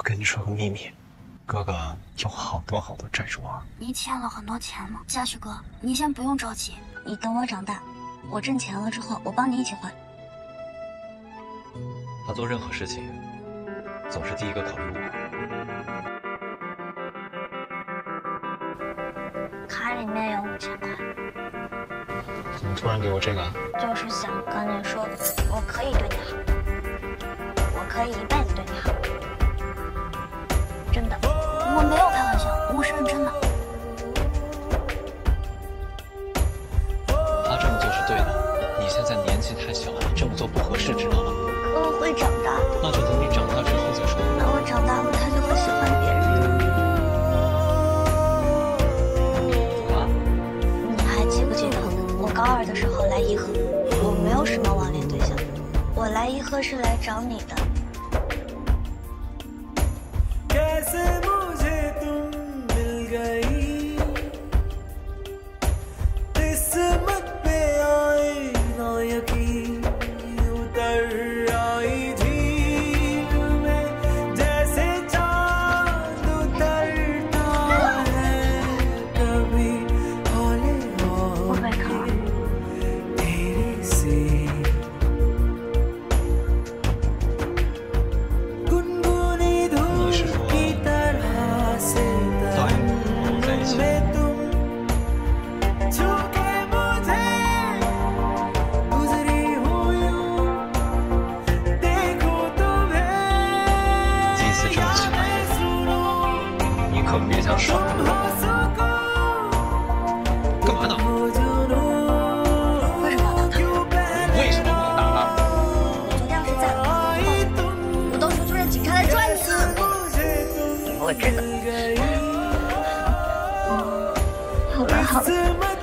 我跟你说个秘密，哥哥有好多好多债主啊。你欠了很多钱吗？嘉许哥，你先不用着急，你等我长大，我挣钱了之后，我帮你一起还。他做任何事情，总是第一个考虑我。卡里面有五千块，怎么突然给我这个？就是想跟你说，我可以对你好，我可以一辈子对你好，真的，我没有开玩笑，我是认真的。他这么做是对的，你现在年纪太小了，这么做不合适，知道吗？可我会长大，那就等你长大之后再说。等我长大了，他就会喜欢别人。怎么了？你还记不记得我高二的时候来颐和？我没有什么网恋对象，我来颐和是来找你的。可别想耍 on somehow so gold you're not alone you better know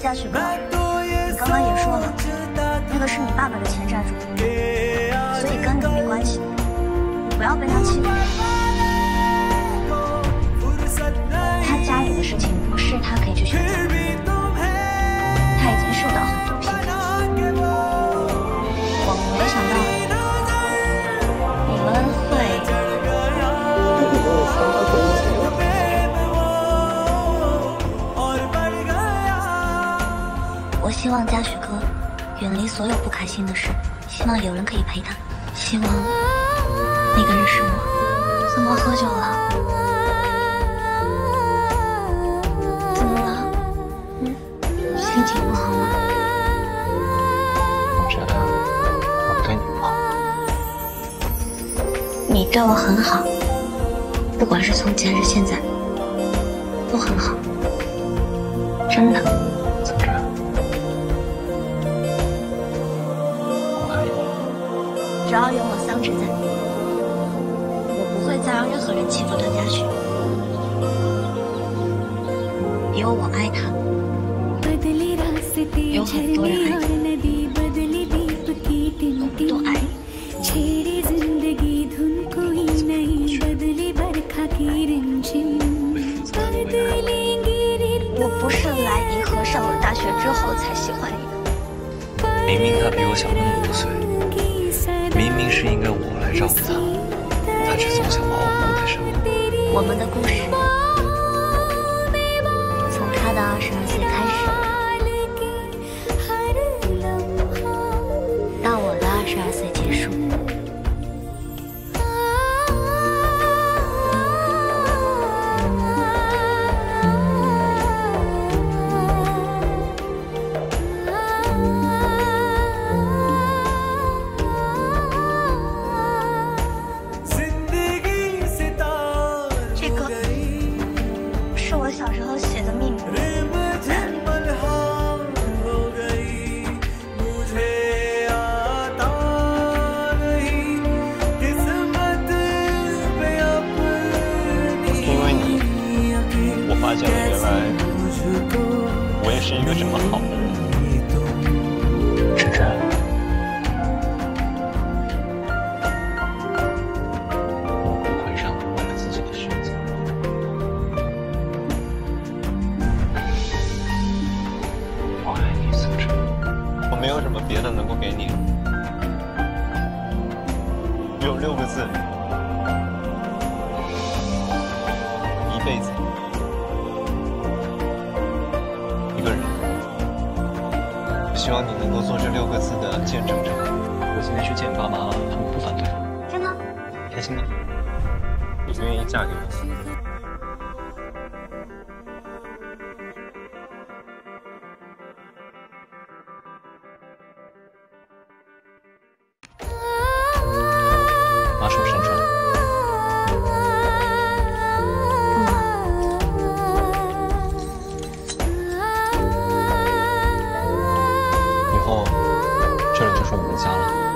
嘉许哥，你刚刚也说了，那个是你爸爸的前债主，所以跟你没关系，不要被他欺负。所有不开心的事，希望有人可以陪他，希望那个人是我。怎么喝酒了？怎么了？嗯，心情不好吗？我觉得我对你不好。你对我很好，不管是从前还是现在，都很好，真的。只要有我桑植在，我不会再让任何人欺负段嘉许。因为我爱他，有很多人爱他，都爱你。我不是来颐和上了大学之后才喜欢你的。明明他比我小那么多岁。应该我来照顾他，他却总想把我放在身后。我们的故事从他的二十二岁开始，一个这么好的人。芷芷，我不会让你为了自己的选择。我爱你，苏芷。我没有什么别的能够给你，有六个字：一辈子，希望你能够做这六个字的见证者。我今天去见爸妈了，他们不反对，真的？开心吗？你愿意嫁给我？哦这里就是我们的家了。